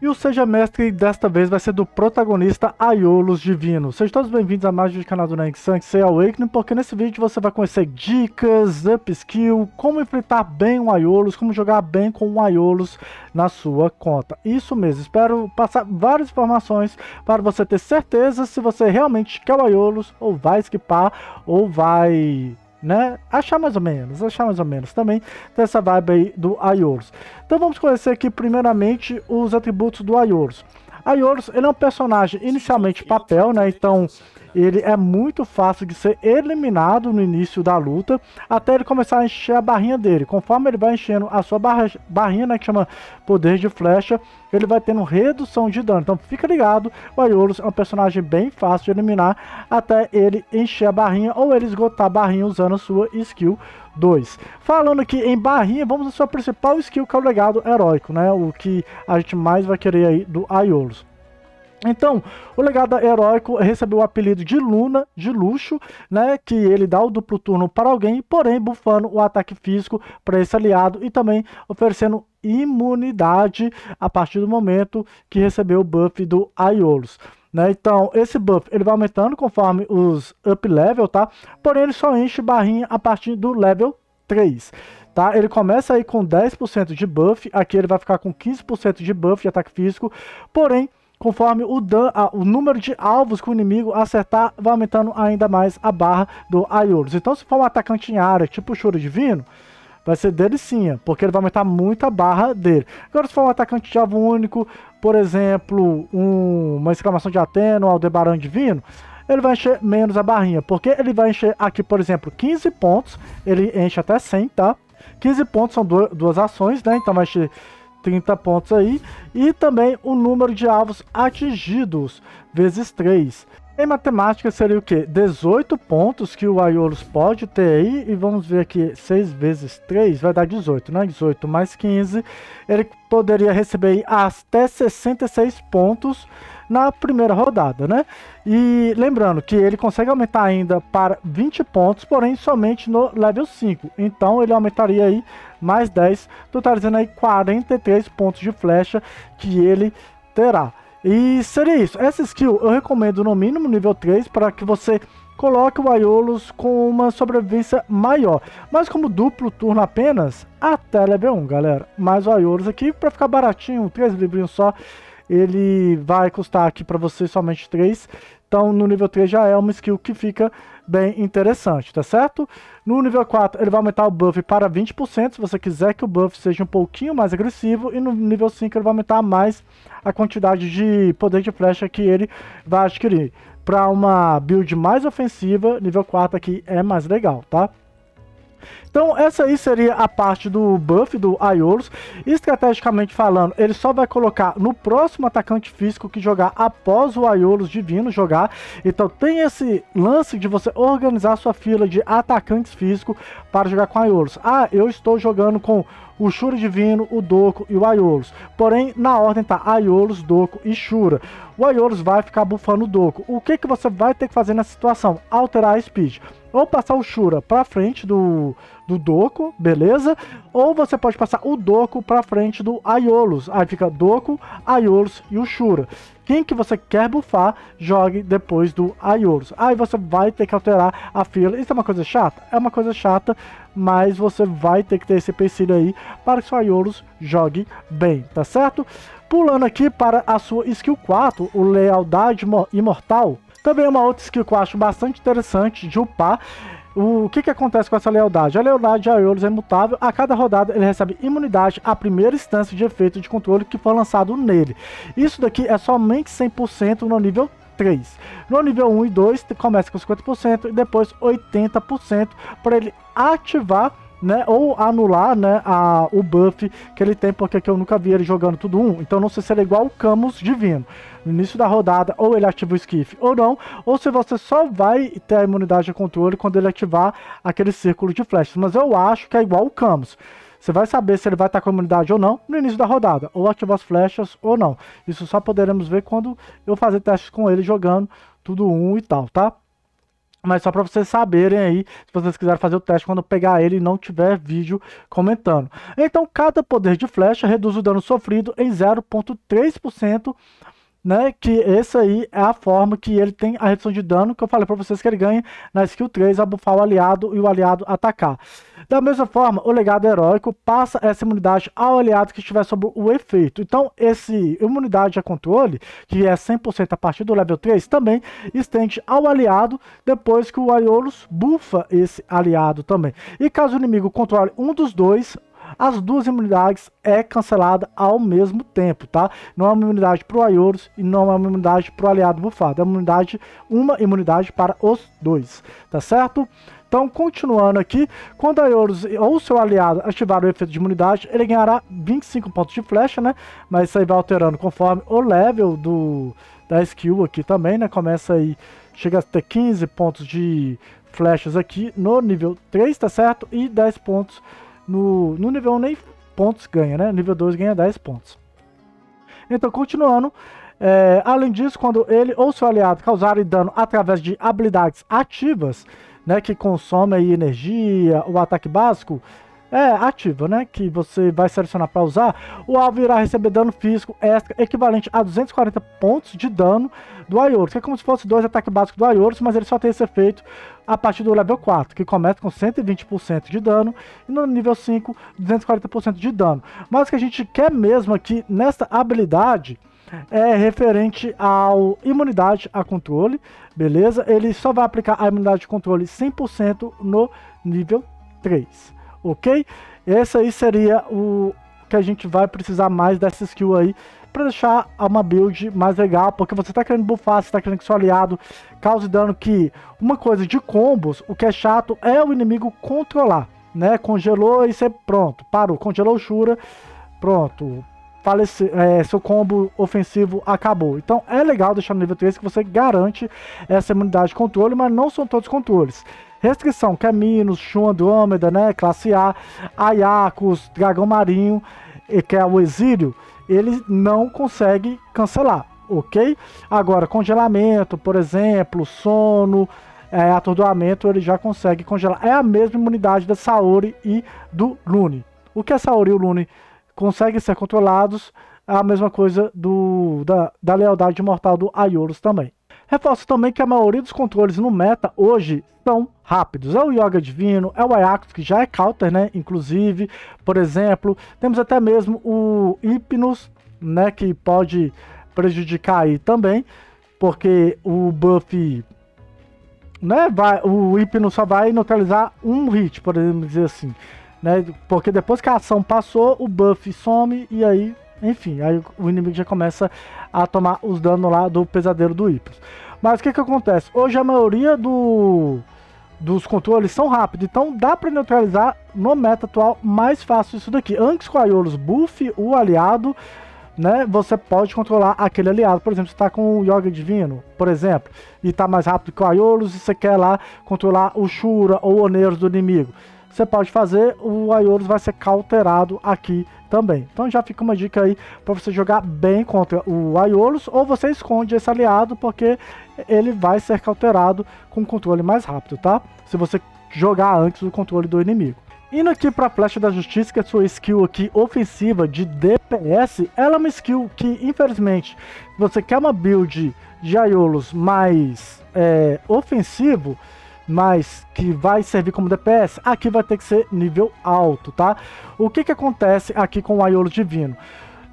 E o Seja Mestre desta vez vai ser do protagonista Aiolos Divino. Sejam todos bem-vindos a mais um canal do Nank Say Awakening, porque nesse vídeo você vai conhecer dicas, up skill, como enfrentar bem o Aiolos, como jogar bem com o Aiolos na sua conta. Isso mesmo, espero passar várias informações para você ter certeza se você realmente quer o Aiolos, ou vai skipar, ou vai né? Achar mais ou menos, achar mais ou menos também dessa vibe aí do Aioros. Então vamos conhecer aqui primeiramente os atributos do Aioros. Aioros, ele é um personagem inicialmente papel, né? Então ele é muito fácil de ser eliminado no início da luta, até ele começar a encher a barrinha dele. Conforme ele vai enchendo a sua barra, barrinha, né, que chama poder de flecha, ele vai tendo redução de dano. Então fica ligado, o Aiolos é um personagem bem fácil de eliminar, até ele encher a barrinha ou ele esgotar a barrinha usando a sua skill 2. Falando aqui em barrinha, vamos à sua principal skill, que é o legado heróico, né? O que a gente mais vai querer aí do Aiolos. Então, o legado heróico recebeu o apelido de Luna, de luxo, né? Que ele dá o duplo turno para alguém, porém bufando o ataque físico para esse aliado e também oferecendo imunidade a partir do momento que recebeu o buff do Aiolos. Né? Então, esse buff ele vai aumentando conforme os up level, tá? Porém, ele só enche barrinha a partir do level 3. Tá? Ele começa aí com 10% de buff, aqui ele vai ficar com 15% de buff de ataque físico, porém conforme o, dan a, o número de alvos que o inimigo acertar, vai aumentando ainda mais a barra do Aiolos. Então, se for um atacante em área, tipo o Choro Divino, vai ser delicinha, porque ele vai aumentar muito a barra dele. Agora, se for um atacante de alvo único, por exemplo, um, uma exclamação de Ateno, um Aldebaran Divino, ele vai encher menos a barrinha, porque ele vai encher aqui, por exemplo, 15 pontos, ele enche até 100, tá? 15 pontos são duas, duas ações, né? Então vai encher 30 pontos aí. E também o número de alvos atingidos, vezes 3. Em matemática seria o que? 18 pontos que o Aiolos pode ter aí. E vamos ver aqui, 6 vezes 3 vai dar 18, né? 18 mais 15. Ele poderia receber até 66 pontos na primeira rodada, né? E lembrando que ele consegue aumentar ainda para 20 pontos, porém somente no level 5. Então ele aumentaria aí mais 10, totalizando aí 43 pontos de flecha que ele terá. E seria isso. Essa skill eu recomendo no mínimo nível 3 para que você coloque o Aiolos com uma sobrevivência maior. Mas como duplo turno apenas, até level 1, galera. Mas o Aiolos aqui, para ficar baratinho, 3 livrinhos só, ele vai custar aqui para você somente 3. Então no nível 3 já é uma skill que fica bem interessante, tá certo? No nível 4 ele vai aumentar o buff para 20%, se você quiser que o buff seja um pouquinho mais agressivo. E no nível 5 ele vai aumentar mais a quantidade de poder de flecha que ele vai adquirir. Para uma build mais ofensiva, nível 4 aqui é mais legal, tá? Então essa aí seria a parte do buff do Aiolos. Estrategicamente falando, ele só vai colocar no próximo atacante físico que jogar após o Aiolos divino jogar. Então tem esse lance de você organizar sua fila de atacantes físicos para jogar com Aiolos. Ah, eu estou jogando com o Shura Divino, o Doku e o Aiolos. Porém, na ordem tá Aiolos, Doku e Shura. O Aiolos vai ficar bufando o Doku. O que, que você vai ter que fazer nessa situação? Alterar a speed ou passar o Shura para frente do, do Doku, beleza? Ou você pode passar o Doku para frente do Aiolos. Aí fica Doku, Aiolos e o Shura. Quem que você quer bufar, jogue depois do Aiolos. Aí você vai ter que alterar a fila. Isso é uma coisa chata? É uma coisa chata, mas você vai ter que ter esse empecilho aí para que o Aiolos jogue bem, tá certo? Pulando aqui para a sua skill 4, o Lealdade Imortal. Também é uma outra skill que eu acho bastante interessante de upar. O que, que acontece com essa lealdade? A lealdade de Aeolus é imutável. A cada rodada ele recebe imunidade à primeira instância de efeito de controle que for lançado nele. Isso daqui é somente 100% no nível 3. No nível 1 e 2 começa com 50% e depois 80% para ele ativar né, ou anular, né, a, o buff que ele tem, porque eu nunca vi ele jogando tudo um, então não sei se ele é igual o Camus Divino. No início da rodada, ou ele ativa o Skiff ou não, ou se você só vai ter a imunidade de controle quando ele ativar aquele círculo de flechas, mas eu acho que é igual o Camus. Você vai saber se ele vai estar com a imunidade ou não no início da rodada, ou ativar as flechas ou não. Isso só poderemos ver quando eu fazer testes com ele jogando tudo um e tal, tá? Mas só para vocês saberem aí, se vocês quiserem fazer o teste quando pegar ele e não tiver vídeo comentando. Então, cada poder de flecha reduz o dano sofrido em 0.3%, né? Que essa aí é a forma que ele tem a redução de dano que eu falei para vocês que ele ganha na skill 3 a bufar o aliado e o aliado atacar. Da mesma forma, o legado heróico passa essa imunidade ao aliado que estiver sob o efeito. Então, esse imunidade a controle, que é 100% a partir do level 3, também estende ao aliado depois que o Aiolus bufa esse aliado também. E caso o inimigo controle um dos dois, as duas imunidades é cancelada ao mesmo tempo, tá? Não é uma imunidade para o Aioros e não é uma imunidade para o aliado bufado, é uma imunidade, uma imunidade para os dois, tá certo? Então, continuando aqui, quando a Aioros ou seu aliado ativar o efeito de imunidade, ele ganhará 25 pontos de flecha, né? Mas isso aí vai alterando conforme o level do, da skill aqui também, né? Começa aí, chega a ter 15 pontos de flechas aqui no nível 3, tá certo? E 10 pontos no, no nível 1 nem pontos ganha, né? Nível 2 ganha 10 pontos. Então, continuando, é, além disso, quando ele ou seu aliado causarem dano através de habilidades ativas, né, que consomem energia, o ataque básico, é ativa, né? Que você vai selecionar para usar, o alvo irá receber dano físico extra equivalente a 240 pontos de dano do Aioros, que é como se fosse dois ataques básicos do Aioros, mas ele só tem esse efeito a partir do level 4, que começa com 120% de dano, e no nível 5, 240% de dano. Mas o que a gente quer mesmo aqui nessa habilidade é referente ao imunidade a controle, beleza? Ele só vai aplicar a imunidade de controle 100% no nível 3 ok? Esse aí seria o que a gente vai precisar mais dessa skill aí para deixar uma build mais legal, porque você está querendo buffar, você está querendo que seu aliado cause dano que uma coisa de combos, o que é chato é o inimigo controlar, né? Congelou e você pronto, parou, congelou o Shura, pronto, falece, é, seu combo ofensivo acabou. Então é legal deixar no nível 3 que você garante essa imunidade de controle, mas não são todos controles. Restrição, que é Minos, Shun, Andrômeda, né? Classe A, Ayakos, Dragão Marinho, que é o exílio, ele não consegue cancelar, ok? Agora, congelamento, por exemplo, sono, é, atordoamento, ele já consegue congelar. É a mesma imunidade da Saori e do Lune. O que a Saori e o Lune conseguem ser controlados, é a mesma coisa do, da, da lealdade mortal do Aioros também. Reforço também que a maioria dos controles no meta hoje são rápidos. É o Yoga Divino, é o Ayax, que já é counter, né? Inclusive, por exemplo, temos até mesmo o Hypnos, né? Que pode prejudicar aí também, porque o buff né, vai, o Hypno só vai neutralizar um hit, podemos dizer assim, né, porque depois que a ação passou, o buff some e aí enfim, aí o inimigo já começa a tomar os danos lá do pesadelo do Hypnos. Mas o que que acontece? Hoje a maioria do, dos controles são rápidos, então dá para neutralizar no meta atual mais fácil isso daqui. Antes com a Iolus buff o aliado, né, você pode controlar aquele aliado. Por exemplo, você está com o Yoga Divino, por exemplo, e está mais rápido que o Aiolus e você quer lá controlar o Shura ou o Oneiros do inimigo você pode fazer, o Aioros vai ser cauterado aqui também. Então já fica uma dica aí para você jogar bem contra o Aiolos ou você esconde esse aliado porque ele vai ser cauterado com controle mais rápido, tá? Se você jogar antes do controle do inimigo. Indo aqui para a Flecha da Justiça, que é sua skill aqui ofensiva de DPS, ela é uma skill que, infelizmente, você quer uma build de Aiolos mais é, ofensivo, mas que vai servir como DPS, aqui vai ter que ser nível alto, tá? O que que acontece aqui com o Aiolo Divino?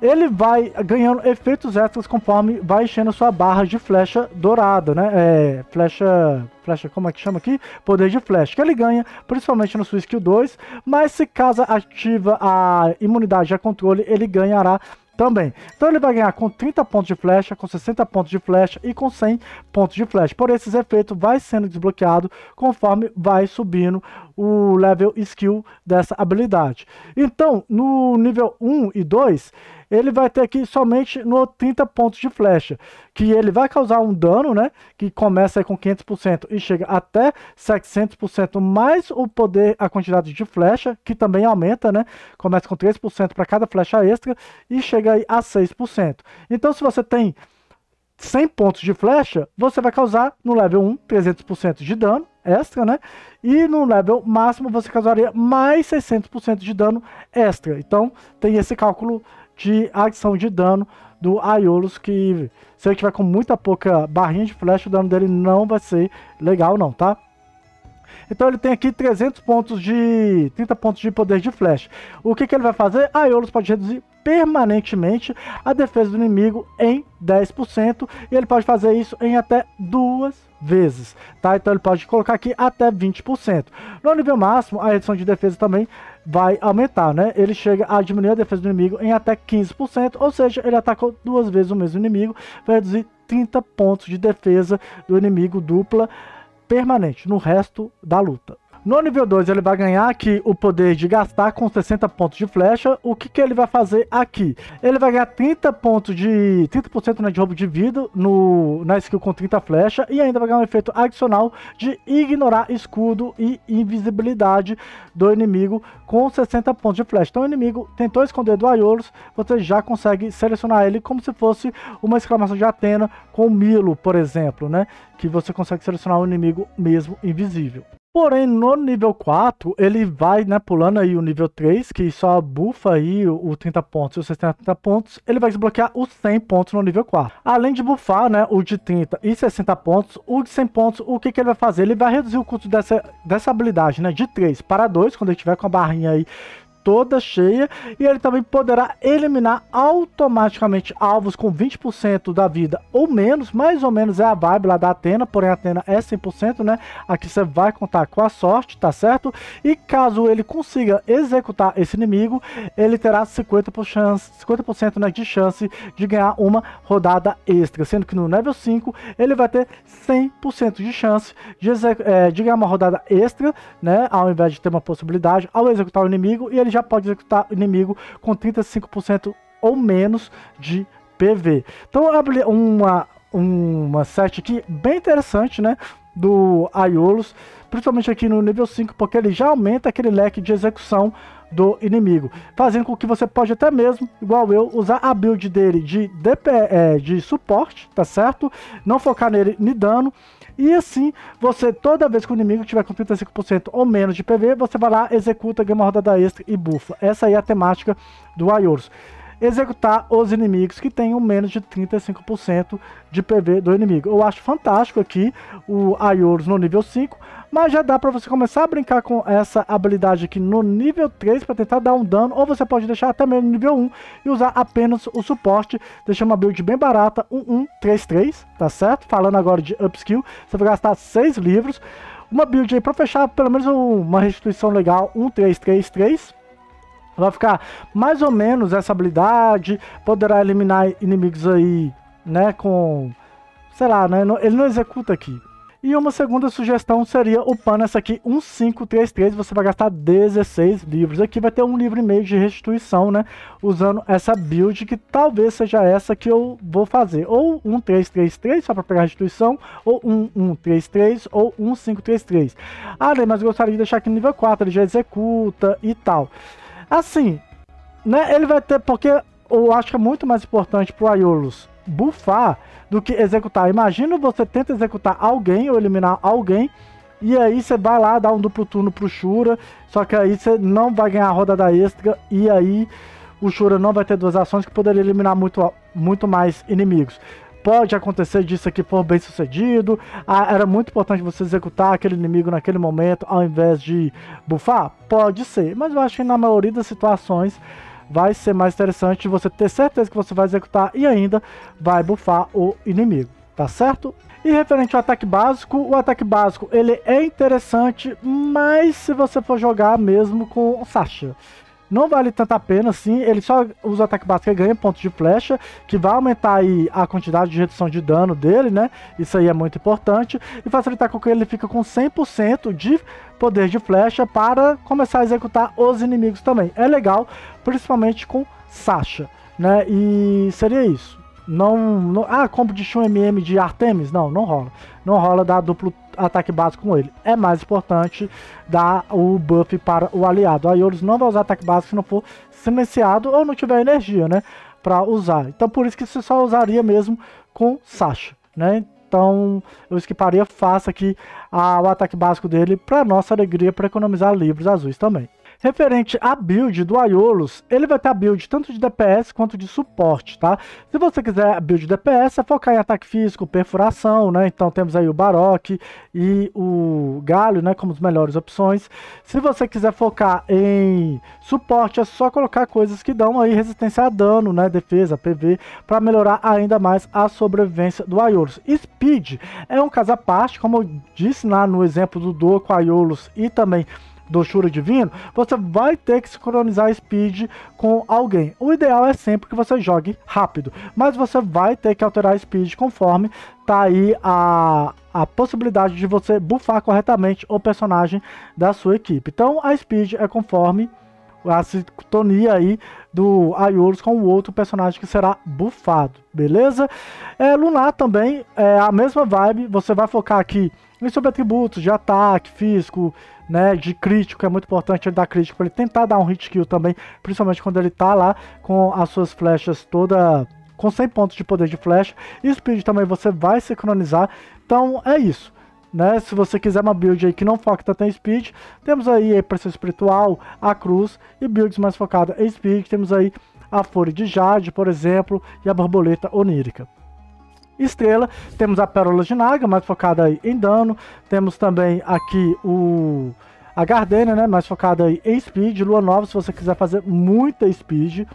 Ele vai ganhando efeitos extras conforme vai enchendo sua barra de flecha dourada, né? É, flecha, flecha, como é que chama aqui? Poder de flecha, que ele ganha principalmente no sua skill 2, mas se caso ativa a imunidade a controle, ele ganhará também. Então ele vai ganhar com 30 pontos de flecha, com 60 pontos de flecha e com 100 pontos de flecha. Por esses efeitos vai sendo desbloqueado conforme vai subindo o level skill dessa habilidade. Então, no nível 1 e 2, ele vai ter aqui somente no 30 pontos de flecha, que ele vai causar um dano, né, que começa com 500% e chega até 700% mais o poder, a quantidade de flecha, que também aumenta, né, começa com 3% para cada flecha extra e chega aí a 6%. Então, se você tem 100 pontos de flecha, você vai causar no level 1 300% de dano, extra, né? E no level máximo você causaria mais 600% de dano extra. Então tem esse cálculo de adição de dano do Aiolos que se ele tiver com muita pouca barrinha de flecha, o dano dele não vai ser legal não, tá? Então ele tem aqui 300 pontos de... 30 pontos de poder de flash. O que, que ele vai fazer? A Aeolus pode reduzir permanentemente a defesa do inimigo em 10%. E ele pode fazer isso em até duas vezes, tá? Então ele pode colocar aqui até 20%. No nível máximo, a redução de defesa também vai aumentar, né? Ele chega a diminuir a defesa do inimigo em até 15%, ou seja, ele atacou duas vezes o mesmo inimigo, vai reduzir 30 pontos de defesa do inimigo dupla permanente no resto da luta. No nível 2 ele vai ganhar aqui o poder de gastar com 60 pontos de flecha. O que, que ele vai fazer aqui? Ele vai ganhar 30 pontos de 30% né, de roubo de vida no, na skill com 30 flecha e ainda vai ganhar um efeito adicional de ignorar escudo e invisibilidade do inimigo com 60 pontos de flecha. Então o inimigo tentou esconder do Aiolos, você já consegue selecionar ele como se fosse uma exclamação de Atena com Milo, por exemplo, né? Que você consegue selecionar o inimigo mesmo invisível. Porém, no nível 4, ele vai, né, pulando aí o nível 3, que só bufa aí o, o 30 pontos e os 60 pontos, ele vai desbloquear os 100 pontos no nível 4. Além de bufar, né, o de 30 e 60 pontos, o de 100 pontos, o que, que ele vai fazer? Ele vai reduzir o custo dessa, dessa habilidade, né, de 3 para 2, quando ele tiver com a barrinha aí toda cheia e ele também poderá eliminar automaticamente alvos com 20% da vida ou menos, mais ou menos é a vibe lá da Atena, porém a Atena é 100%, né? Aqui você vai contar com a sorte, tá certo? E caso ele consiga executar esse inimigo, ele terá 50%, chance, 50 né, de chance de ganhar uma rodada extra, sendo que no level 5 ele vai ter 100% de chance de, é, de ganhar uma rodada extra, né? Ao invés de ter uma possibilidade ao executar o inimigo e ele já pode executar o inimigo com 35% ou menos de PV. Então uma, uma set aqui bem interessante, né? Do Aiolos, principalmente aqui no nível 5, porque ele já aumenta aquele leque de execução do inimigo, fazendo com que você pode até mesmo, igual eu, usar a build dele de, DP, é, de suporte, tá certo? Não focar nele em dano, e assim, você, toda vez que o inimigo tiver com 35% ou menos de PV, você vai lá, executa, ganha uma rodada extra e bufa. Essa aí é a temática do Ayorus executar os inimigos que tenham menos de 35% de PV do inimigo. Eu acho fantástico aqui o Ayorus no nível 5, mas já dá para você começar a brincar com essa habilidade aqui no nível 3 para tentar dar um dano, ou você pode deixar mesmo no nível 1 e usar apenas o suporte, deixando uma build bem barata, 1133, tá certo? Falando agora de upskill, você vai gastar 6 livros, uma build aí para fechar pelo menos uma restituição legal, 1333, Vai ficar mais ou menos essa habilidade, poderá eliminar inimigos aí, né, com... Sei lá, né, ele não executa aqui. E uma segunda sugestão seria o essa aqui, 1533, você vai gastar 16 livros. Aqui vai ter um livro e meio de restituição, né? Usando essa build, que talvez seja essa que eu vou fazer. Ou 1333, só para pegar restituição, ou 1133, ou 1533. Ah, mas gostaria de deixar aqui no nível 4, ele já executa e tal. Assim, né, ele vai ter, porque eu acho que é muito mais importante pro Aiolus bufar do que executar. Imagina você tenta executar alguém ou eliminar alguém, e aí você vai lá dar um duplo turno pro Shura, só que aí você não vai ganhar a roda da extra, e aí o Shura não vai ter duas ações que poderia eliminar muito, muito mais inimigos. Pode acontecer disso aqui for bem sucedido. Ah, era muito importante você executar aquele inimigo naquele momento ao invés de bufar? Pode ser, mas eu acho que na maioria das situações vai ser mais interessante você ter certeza que você vai executar e ainda vai bufar o inimigo, tá certo? E referente ao ataque básico, o ataque básico ele é interessante, mas se você for jogar mesmo com Sasha. Não vale tanta pena assim, ele só usa ataque básico e ganha pontos de flecha, que vai aumentar aí a quantidade de redução de dano dele, né? Isso aí é muito importante. E facilitar com que ele fica com 100% de poder de flecha para começar a executar os inimigos também. É legal, principalmente com Sasha, né? E seria isso. Não, não, ah, combo de Shun MM de Artemis? Não, não rola. Não rola dar duplo ataque básico com ele. É mais importante dar o buff para o aliado. A Ioris não vai usar ataque básico se não for silenciado ou não tiver energia, né? Para usar. Então por isso que você só usaria mesmo com Sasha, né? Então eu esquiparia fácil aqui ao ataque básico dele, para nossa alegria, para economizar livros azuis também. Referente à build do Aiolos, ele vai ter a build tanto de DPS quanto de suporte, tá? Se você quiser a build DPS, é focar em ataque físico, perfuração, né? Então temos aí o Baroque e o Galho, né? Como as melhores opções. Se você quiser focar em suporte, é só colocar coisas que dão aí resistência a dano, né? Defesa, PV, para melhorar ainda mais a sobrevivência do Aiolos. Speed é um caso à parte, como eu disse lá no exemplo do Doco Aiolos e também do Shura Divino, você vai ter que sincronizar speed com alguém. O ideal é sempre que você jogue rápido, mas você vai ter que alterar speed conforme tá aí a, a possibilidade de você buffar corretamente o personagem da sua equipe. Então a speed é conforme a sintonia aí do Aiolos com o outro personagem que será buffado, beleza? É, Lunar também é a mesma vibe, você vai focar aqui em sobre atributos de ataque, físico, né, de crítico, é muito importante ele dar crítico para ele tentar dar um hit kill também, principalmente quando ele tá lá com as suas flechas toda com 100 pontos de poder de flecha. E speed também você vai sincronizar. Então é isso. Né? Se você quiser uma build aí que não foca tanto em speed, temos aí a pressão espiritual, a cruz e builds mais focadas em speed. Temos aí a folha de jade, por exemplo, e a borboleta onírica. Estrela, temos a Pérola de Naga, mais focada aí em dano. Temos também aqui o a Gardenia, né, mais focada aí em speed. Lua Nova, se você quiser fazer muita speed,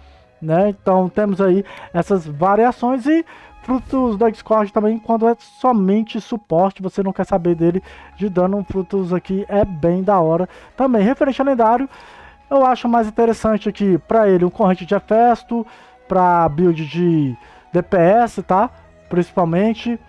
né? Então temos aí essas variações e frutos da Discord também quando é somente suporte, você não quer saber dele de dano, frutos aqui é bem da hora. Também referente a lendário, eu acho mais interessante aqui para ele um corrente de efesto, para build de DPS, tá? Principalmente.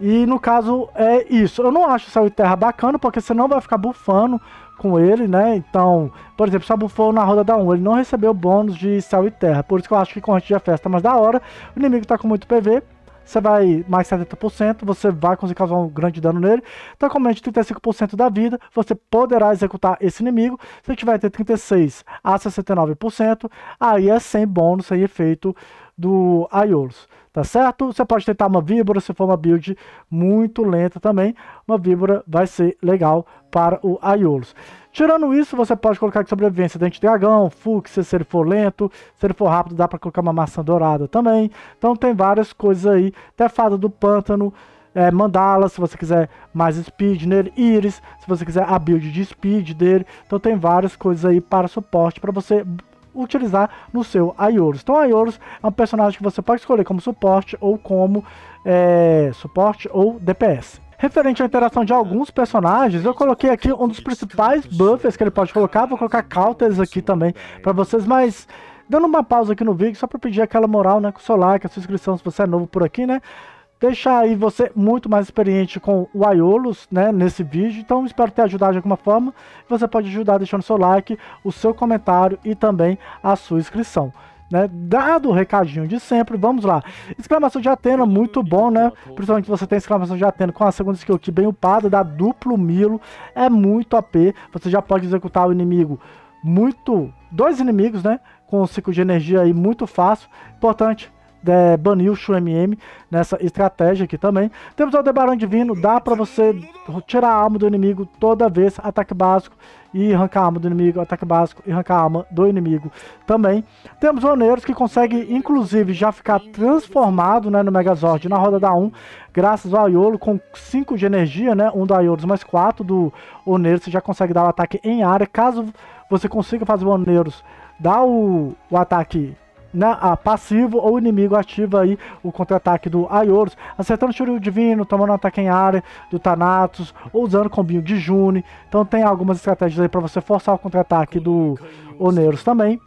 E no caso é isso. Eu não acho Céu e Terra bacana, porque você não vai ficar bufando com ele, né? Então, por exemplo, só bufou na roda da 1, ele não recebeu bônus de Céu e Terra. Por isso que eu acho que corrente de festa é mais da hora. O inimigo tá com muito PV. Você vai mais 70%, você vai conseguir causar um grande dano nele. Então, com menos de 35% da vida, você poderá executar esse inimigo. Se tiver entre 36% a 69%, aí é sem bônus, sem efeito do Aiolos tá certo? Você pode tentar uma víbora, se for uma build muito lenta também, uma víbora vai ser legal para o Aiolos. Tirando isso, você pode colocar de sobrevivência dente de dragão, fúcsia, se ele for lento, se ele for rápido dá para colocar uma maçã dourada também. Então tem várias coisas aí, até fada do pântano, é, mandala, se você quiser mais speed nele, Iris, se você quiser a build de speed dele. Então tem várias coisas aí para suporte para você utilizar no seu Aioros. Então, Aioros é um personagem que você pode escolher como suporte ou como é, suporte ou DPS. Referente à interação de alguns personagens, eu coloquei aqui um dos principais buffers que ele pode colocar. Vou colocar counters aqui também para vocês, mas dando uma pausa aqui no vídeo só para pedir aquela moral, né, com o seu like, a sua inscrição se você é novo por aqui, né? deixar aí você muito mais experiente com o Aiolos, né, nesse vídeo. Então espero ter ajudado de alguma forma. Você pode ajudar deixando seu like, o seu comentário e também a sua inscrição. Né? Dado o recadinho de sempre, vamos lá. Exclamação de Atena, muito bom, né? Principalmente você tem exclamação de Atena com a segunda skill aqui bem upada, dá duplo milo, é muito AP. Você já pode executar o inimigo muito. Dois inimigos, né? Com um ciclo de energia aí muito fácil. Importante, é, banir o MM nessa estratégia aqui também. Temos o Aldebaran Divino, dá para você tirar a alma do inimigo toda vez, ataque básico e arrancar a alma do inimigo, ataque básico e arrancar a alma do inimigo também. Temos o Oneiros que consegue inclusive já ficar transformado né, no Megazord na roda da 1, graças ao Aiolo com 5 de energia, né, um do Aiolos mais 4 do Oneiros, você já consegue dar o ataque em área, caso você consiga fazer o Oneiros dar o, o ataque né, a passivo ou inimigo ativa aí o contra-ataque do Aioros, acertando o Shuryu Divino, tomando um ataque em área do Thanatos, ou usando combinho de June. Então tem algumas estratégias aí para você forçar o contra-ataque do Oneiros também.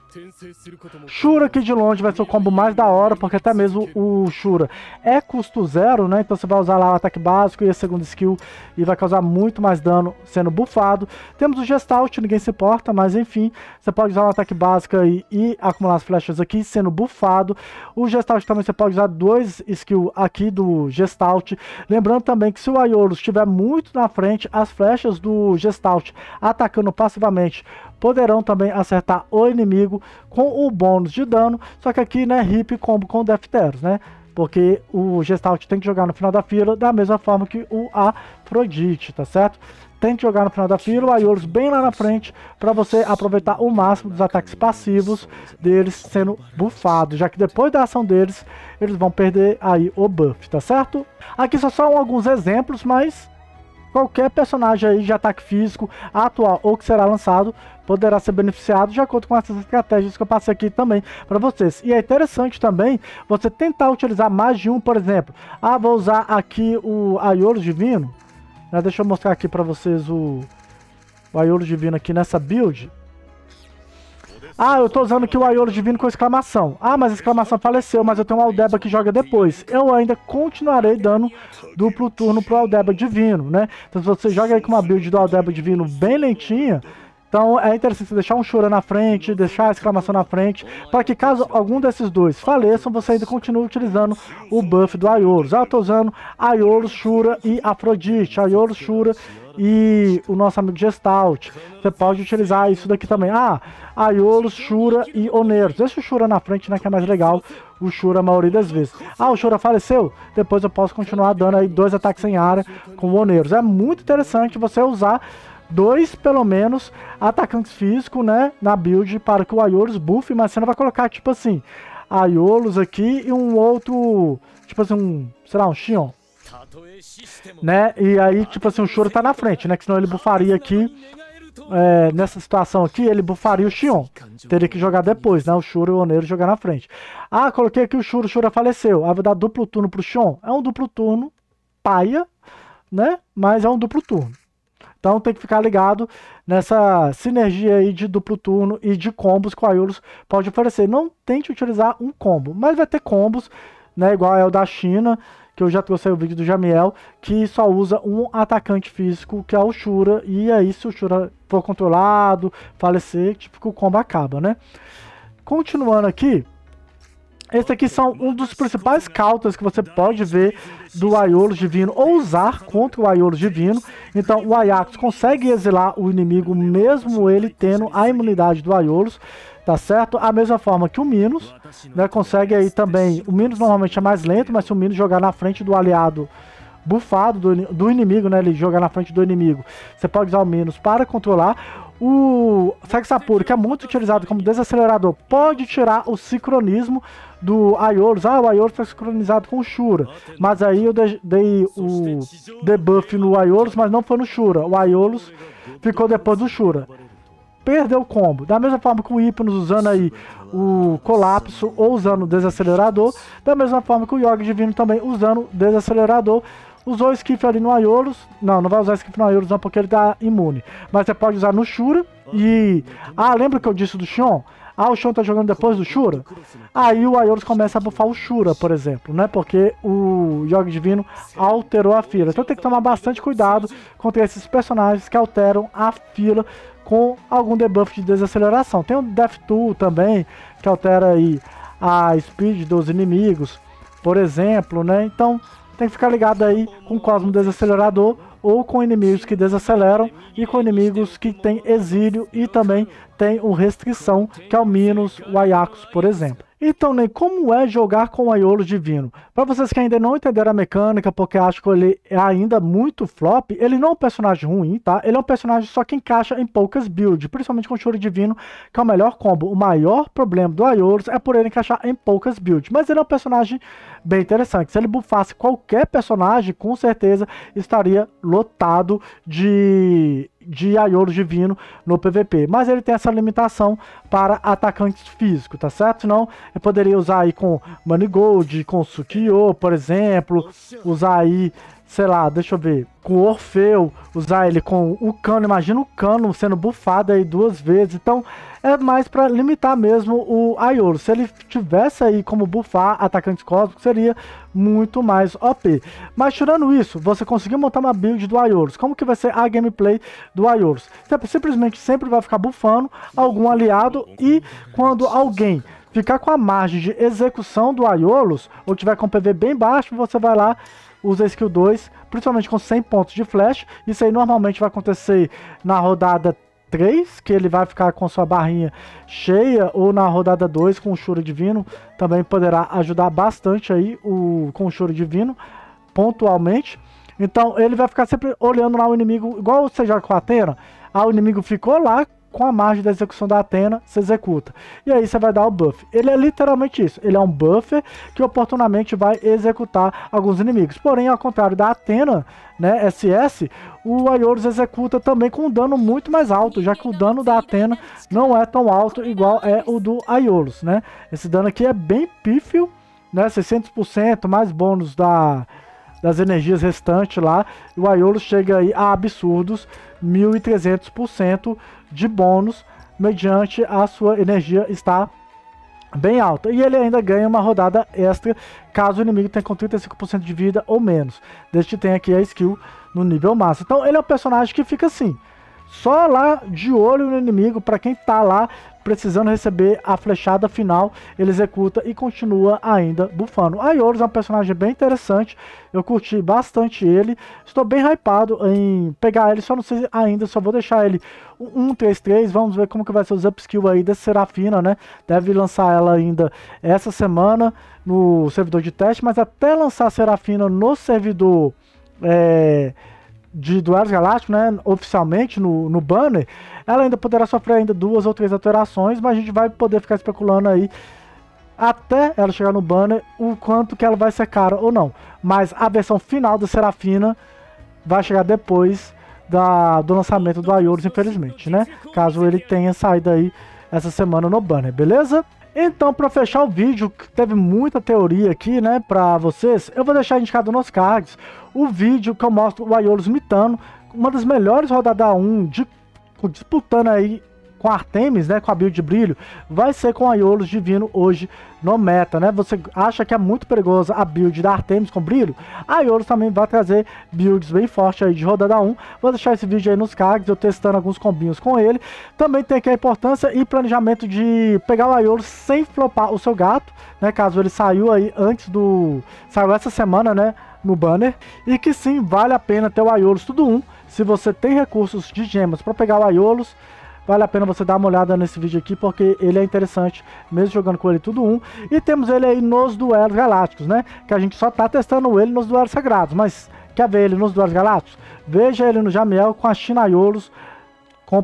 Shura aqui de longe vai ser o combo mais da hora, porque até mesmo o Shura é custo zero, né? Então você vai usar lá o ataque básico e a segunda skill e vai causar muito mais dano sendo buffado. Temos o Gestalt, ninguém se importa, mas enfim, você pode usar o ataque básico aí e acumular as flechas aqui sendo buffado. O Gestalt também você pode usar dois skills aqui do Gestalt. Lembrando também que se o Aiolos estiver muito na frente, as flechas do Gestalt atacando passivamente poderão também acertar o inimigo com o bônus de dano, só que aqui, né, hip combo com Defteros, né? Porque o Gestalt tem que jogar no final da fila da mesma forma que o Afrodite, tá certo? Tem que jogar no final da fila, o Aiolus bem lá na frente, para você aproveitar o máximo dos ataques passivos deles sendo bufados, já que depois da ação deles, eles vão perder aí o buff, tá certo? Aqui só são alguns exemplos, mas qualquer personagem aí de ataque físico atual ou que será lançado poderá ser beneficiado de acordo com essas estratégias que eu passei aqui também para vocês. E é interessante também você tentar utilizar mais de um, por exemplo. Ah, vou usar aqui o Aiolo Divino. Ah, deixa eu mostrar aqui para vocês o, o Aiolo Divino aqui nessa build. Ah, eu tô usando aqui o Aiolo Divino com exclamação. Ah, mas a exclamação faleceu, mas eu tenho um Aldeba que joga depois. Eu ainda continuarei dando duplo turno pro Aldeba Divino, né? Então se você joga aí com uma build do Aldeba Divino bem lentinha, então é interessante deixar um Shura na frente, deixar a exclamação na frente, para que caso algum desses dois faleçam, você ainda continue utilizando o buff do Aiolos. Ah, eu tô usando Aiolos, Shura e Afrodite, Aiolos, Shura e o nosso amigo Gestalt. Você pode utilizar isso daqui também. Ah, Aiolos, Shura e Oneiros. Deixa o Shura na frente, né, que é mais legal. O Shura a maioria das vezes. Ah, o Shura faleceu? Depois eu posso continuar dando aí dois ataques em área com o Oneiros. É muito interessante você usar dois, pelo menos, atacantes físicos, né, na build para que o Aiolos buffe, mas você não vai colocar, tipo assim, Aiolos aqui e um outro, tipo assim, um, sei lá, um Xion, né, e aí, tipo assim, o Shura tá na frente, né, que senão ele bufaria aqui, é, nessa situação aqui, ele bufaria o Xion, teria que jogar depois, né, o Shura e o Oneiro jogar na frente. Ah, coloquei aqui o Shura, o Shura faleceu, ah, vai dar duplo turno pro Xion, é um duplo turno, paia, né, mas é um duplo turno. Então tem que ficar ligado nessa sinergia aí de duplo turno e de combos que o Aiolus pode oferecer. Não tente utilizar um combo, mas vai ter combos, né, igual é o da China, que eu já trouxe o vídeo do Jamiel, que só usa um atacante físico, que é o Shura, e aí se o Shura for controlado, falecer, tipo, o combo acaba, né? Continuando aqui, esse aqui são um dos principais counters que você pode ver do Aiolos Divino ou usar contra o Aiolos Divino. Então o Ajax consegue exilar o inimigo mesmo ele tendo a imunidade do Aiolos, tá certo? A mesma forma que o Minos, né, consegue aí também, o Minos normalmente é mais lento, mas se o Minos jogar na frente do aliado bufado do, do inimigo, né, ele jogar na frente do inimigo, você pode usar o Minos para controlar. O Sexapuro, que é muito utilizado como desacelerador, pode tirar o sincronismo do Aiolos. Ah, o Aiolos está sincronizado com o Shura. Mas aí eu dei o debuff no Aiolos, mas não foi no Shura. O Aiolos ficou depois do Shura. Perdeu o combo. Da mesma forma que o Hypnos usando aí o colapso ou usando o desacelerador. Da mesma forma que o Yoga Divino também usando o desacelerador. Usou o Skiff ali no Aiolos. Não, não vai usar Skiff no Aiolos não, porque ele tá imune. Mas você pode usar no Shura. E. Ah, lembra que eu disse do Xion? Ah, o Xion tá jogando depois do Shura? Aí o Aiolos começa a bufar o Shura, por exemplo, né? Porque o Yoga Divino alterou a fila. Então tem que tomar bastante cuidado contra esses personagens que alteram a fila com algum debuff de desaceleração. Tem o Death Tool também, que altera aí a speed dos inimigos, por exemplo, né? Então tem que ficar ligado aí com o Cosmo Desacelerador ou com inimigos que desaceleram e com inimigos que têm exílio e também tem o restrição, que é o Minos, o Ajax, por exemplo. Então, Ney, como é jogar com o Aiolo Divino? Para vocês que ainda não entenderam a mecânica, porque acho que ele é ainda muito flop, ele não é um personagem ruim, tá? Ele é um personagem só que encaixa em poucas builds, principalmente com o Choro Divino, que é o melhor combo. O maior problema do Aiolos é por ele encaixar em poucas builds, mas ele é um personagem bem interessante. Se ele buffasse qualquer personagem, com certeza estaria lotado de de Aiolo Divino no PVP. Mas ele tem essa limitação para atacantes físicos, tá certo? Senão eu poderia usar aí com Manigold, com Sukiyo, por exemplo, usar aí sei lá, deixa eu ver, com o Orfeu, usar ele com o Cano, imagina o Cano sendo bufado aí duas vezes, então é mais para limitar mesmo o Aiolo. Se ele tivesse aí como buffar atacantes cósmicos, seria muito mais OP. Mas tirando isso, você conseguiu montar uma build do Aiolos. Como que vai ser a gameplay do Aiolos? Você simplesmente sempre vai ficar bufando algum aliado e quando alguém ficar com a margem de execução do Aiolos, ou tiver com PV bem baixo, você vai lá usa skill 2, principalmente com 100 pontos de flash. Isso aí normalmente vai acontecer na rodada 3, que ele vai ficar com sua barrinha cheia, ou na rodada 2 com o Choro Divino, também poderá ajudar bastante aí o, com o Choro Divino, pontualmente. Então ele vai ficar sempre olhando lá o inimigo, igual joga com a Atena, ah, o inimigo ficou lá, com a margem da execução da Atena, se executa. E aí você vai dar o buff. Ele é literalmente isso. Ele é um buffer que oportunamente vai executar alguns inimigos. Porém, ao contrário da Atena, né, SS, o Aiolos executa também com um dano muito mais alto, já que o dano da Atena não é tão alto igual é o do Aiolos, né? Esse dano aqui é bem pífio, né? 600% mais bônus da das energias restantes lá, o Aiolo chega aí a absurdos 1.300% de bônus mediante a sua energia estar bem alta. E ele ainda ganha uma rodada extra caso o inimigo tenha com 35% de vida ou menos, desde que tenha aqui a skill no nível máximo. Então ele é um personagem que fica assim, só lá de olho no inimigo, para quem tá lá precisando receber a flechada final, ele executa e continua ainda bufando. A Ioros é um personagem bem interessante, eu curti bastante ele, estou bem hypado em pegar ele, só não sei ainda, só vou deixar ele 1-3-3, vamos ver como que vai ser os upskill aí desse Serafina, né? Deve lançar ela ainda essa semana no servidor de teste, mas até lançar a Serafina no servidor... É, de Duelos Galácticos, né, oficialmente no, no banner, ela ainda poderá sofrer ainda duas ou três alterações, mas a gente vai poder ficar especulando aí até ela chegar no banner o quanto que ela vai ser cara ou não. Mas a versão final da Serafina vai chegar depois da, do lançamento do Aioros, infelizmente, né? Caso ele tenha saído aí essa semana no banner, beleza? Então, para fechar o vídeo, que teve muita teoria aqui, né, para vocês, eu vou deixar indicado nos cards o vídeo que eu mostro o Aiolos mitando, uma das melhores rodadas 1 de, disputando aí com Artemis, né, com a build de brilho, vai ser com Aiolos Divino hoje no meta, né? Você acha que é muito perigosa a build da Artemis com brilho? A também vai trazer builds bem fortes aí de rodada 1. Vou deixar esse vídeo aí nos cards, eu testando alguns combinhos com ele. Também tem aqui a importância e planejamento de pegar o Aiolos sem flopar o seu gato, né? Caso ele saiu aí antes do... saiu essa semana, né? no banner e que sim vale a pena ter o Aiolos tudo um. Se você tem recursos de gemas para pegar o Aiolos, vale a pena você dar uma olhada nesse vídeo aqui, porque ele é interessante, mesmo jogando com ele tudo um. E temos ele aí nos duelos galácticos, né? Que a gente só tá testando ele nos duelos sagrados, mas quer ver ele nos duelos galácticos? Veja ele no Jamiel com a Chinaiolos, com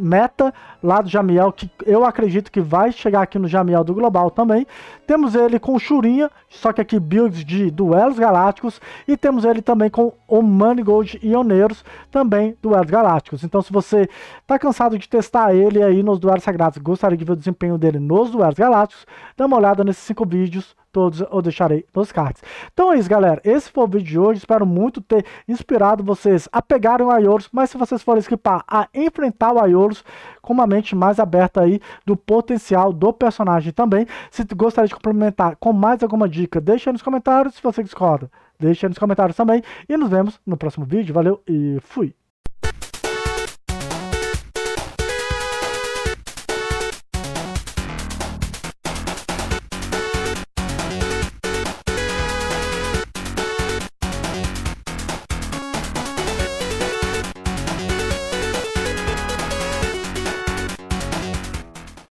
meta lá do Jamiel, que eu acredito que vai chegar aqui no Jamiel do Global também. Temos ele com Churinha, só que aqui builds de duelos galácticos. E temos ele também com o Manigold Ioneiros, também duelos galácticos. Então se você está cansado de testar ele aí nos duelos sagrados, gostaria de ver o desempenho dele nos duelos galácticos, dá uma olhada nesses cinco vídeos todos eu deixarei nos cards. Então é isso, galera. Esse foi o vídeo de hoje. Espero muito ter inspirado vocês a pegarem o Aiolos, mas se vocês forem esquipar a enfrentar o Aiolos com uma mente mais aberta aí do potencial do personagem também. Se gostaria de complementar com mais alguma dica, deixa aí nos comentários. Se você discorda, deixa aí nos comentários também. E nos vemos no próximo vídeo. Valeu e fui!